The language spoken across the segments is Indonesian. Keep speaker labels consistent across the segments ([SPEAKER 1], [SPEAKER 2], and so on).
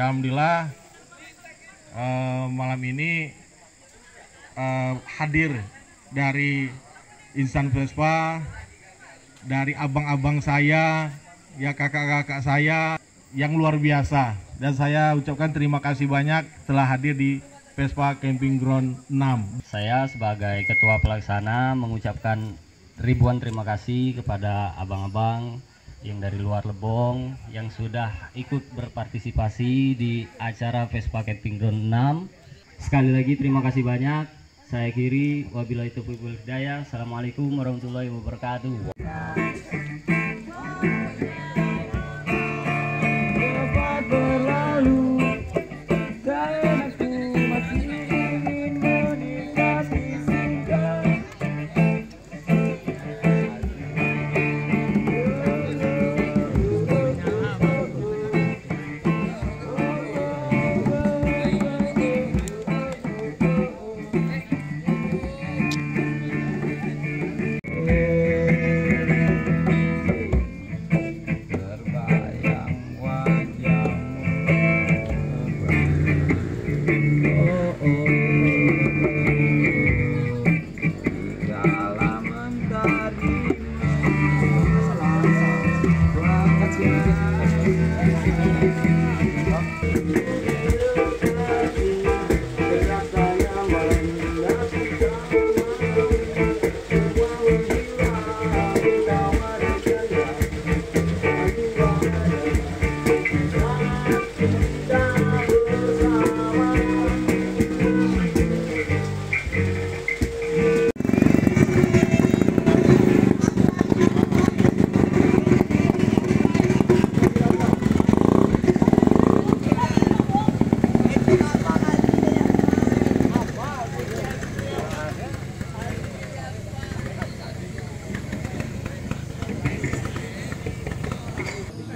[SPEAKER 1] Alhamdulillah eh, malam ini eh, hadir dari insan Vespa, dari abang-abang saya, ya kakak-kakak saya yang luar biasa. Dan saya ucapkan terima kasih banyak telah hadir di Vespa Camping Ground 6.
[SPEAKER 2] Saya sebagai ketua pelaksana mengucapkan ribuan terima kasih kepada abang-abang yang dari luar Lebong yang sudah ikut berpartisipasi di acara Vespa Camping Ground 6. Sekali lagi terima kasih banyak. Saya kiri wabillahi taufiq wal hidayah. Assalamualaikum warahmatullahi wabarakatuh.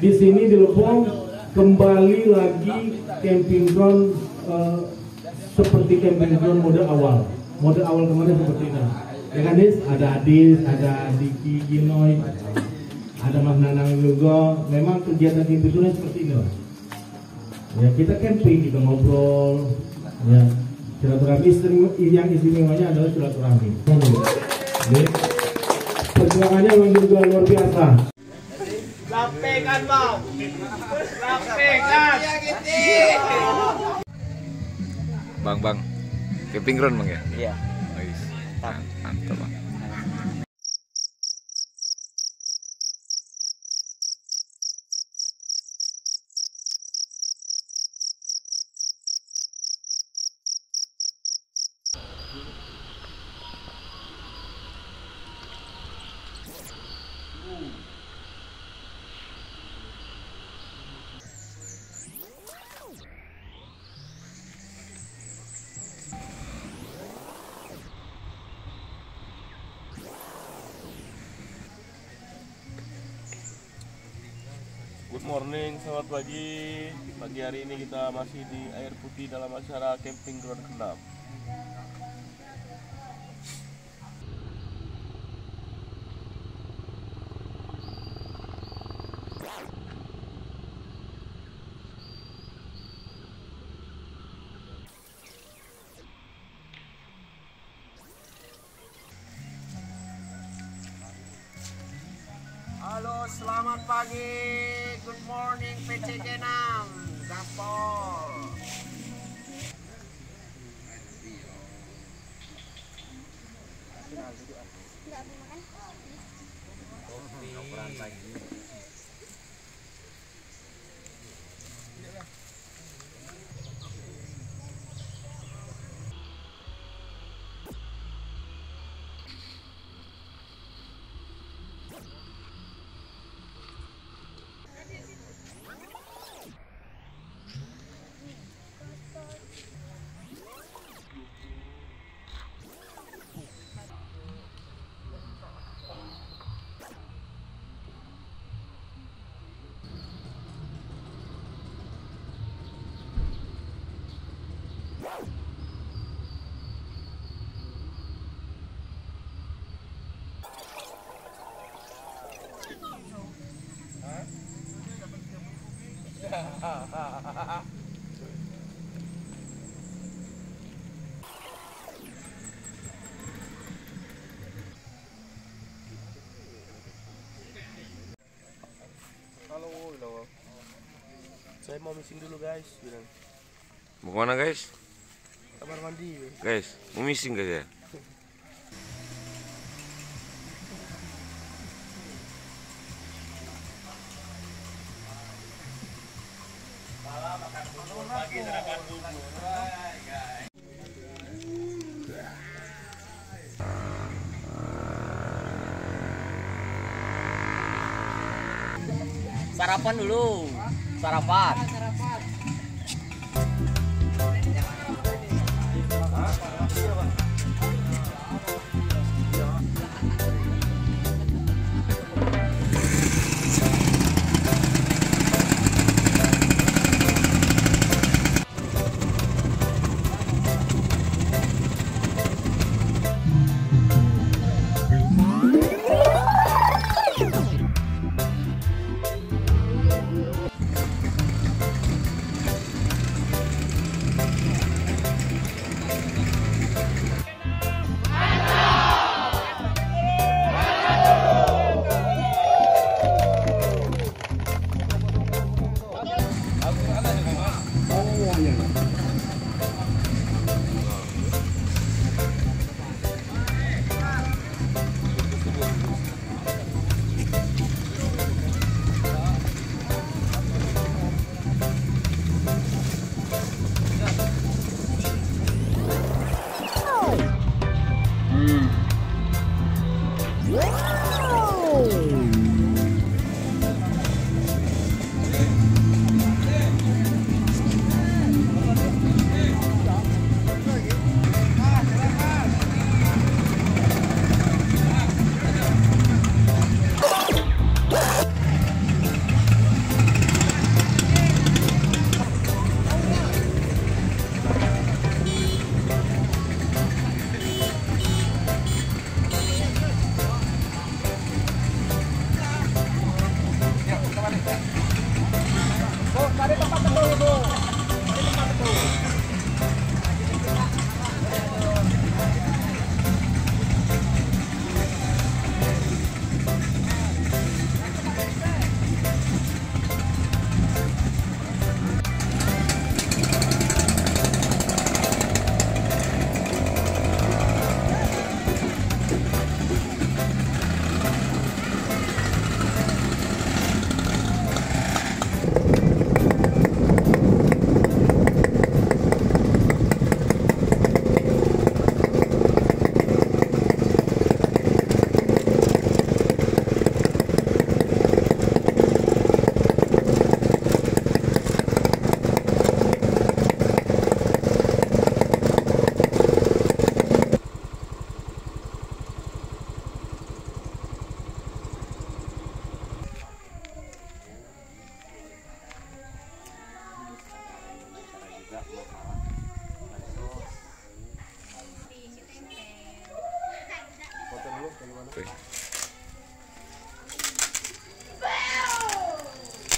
[SPEAKER 3] Di sini di Lebong kembali lagi camping ground eh, seperti camping ground mode awal. Mode awal kemarin seperti ini. Ya kan Dis? Ada Adis, ada Diki Ginoy, ada Mas Nanang juga. Memang kegiatan camping ground seperti lah. Ya kita camping, kita ngobrol, ya silaturahmi yang istimewanya adalah silaturahmi. Perjuangannya memang juga luar biasa.
[SPEAKER 4] Sampaikan bang. Sampaikan.
[SPEAKER 5] Bang, bang. Camping ground bang ya?
[SPEAKER 4] Iya.
[SPEAKER 5] Man- Mantap bang.
[SPEAKER 6] Morning, selamat pagi. Pagi hari ini kita masih di air putih dalam acara camping ground ke-6.
[SPEAKER 4] Halo, selamat pagi. Good morning PCG 6. Gaspol.
[SPEAKER 6] Halo, halo. Saya mau missing dulu guys, bilang.
[SPEAKER 5] Mau ke mana guys?
[SPEAKER 6] Kamar mandi. guys.
[SPEAKER 5] Mau missing guys ya?
[SPEAKER 2] Sarapan dulu. Sarapan. What?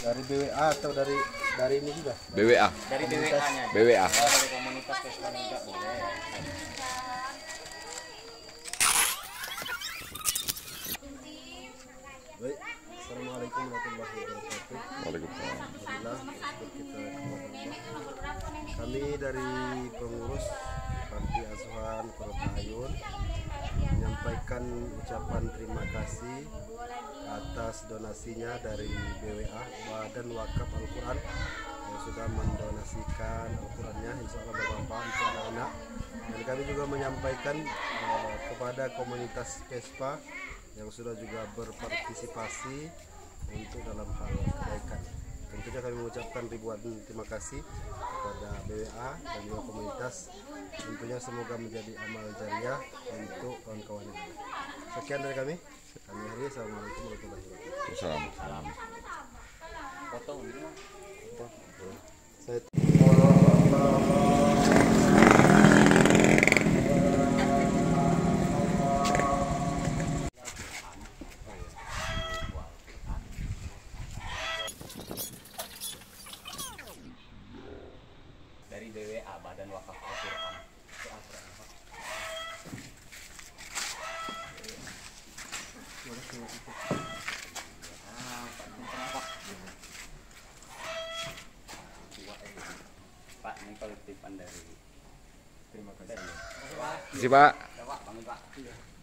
[SPEAKER 7] Dari BWA atau dari dari ini juga?
[SPEAKER 5] BWA.
[SPEAKER 2] Dari BWA-nya.
[SPEAKER 5] BWA.
[SPEAKER 2] dari komunitas Vespa juga boleh.
[SPEAKER 7] Baik. Assalamualaikum warahmatullahi wabarakatuh.
[SPEAKER 5] Waalaikumsalam.
[SPEAKER 7] Alhamdulillah kita. Kami dari pengurus Panti Asuhan Kota Ayun menyampaikan ucapan terima kasih atas donasinya dari BWA Badan Wakaf Al-Quran yang sudah mendonasikan Al-Qurannya. Insya Allah bermanfaat untuk anak-anak. Dan kami juga menyampaikan eh, kepada komunitas Vespa yang sudah juga berpartisipasi untuk dalam hal kebaikan tentunya kami mengucapkan ribuan terima kasih kepada BWA dan juga komunitas tentunya semoga menjadi amal jariah untuk kawan-kawan ini sekian dari kami kami akhiri assalamualaikum warahmatullahi wabarakatuh
[SPEAKER 5] Salam.
[SPEAKER 2] Potong ini.
[SPEAKER 7] saya
[SPEAKER 5] Pak, ini kolektif anda Terima kasih.
[SPEAKER 7] Terima kasih, Pak.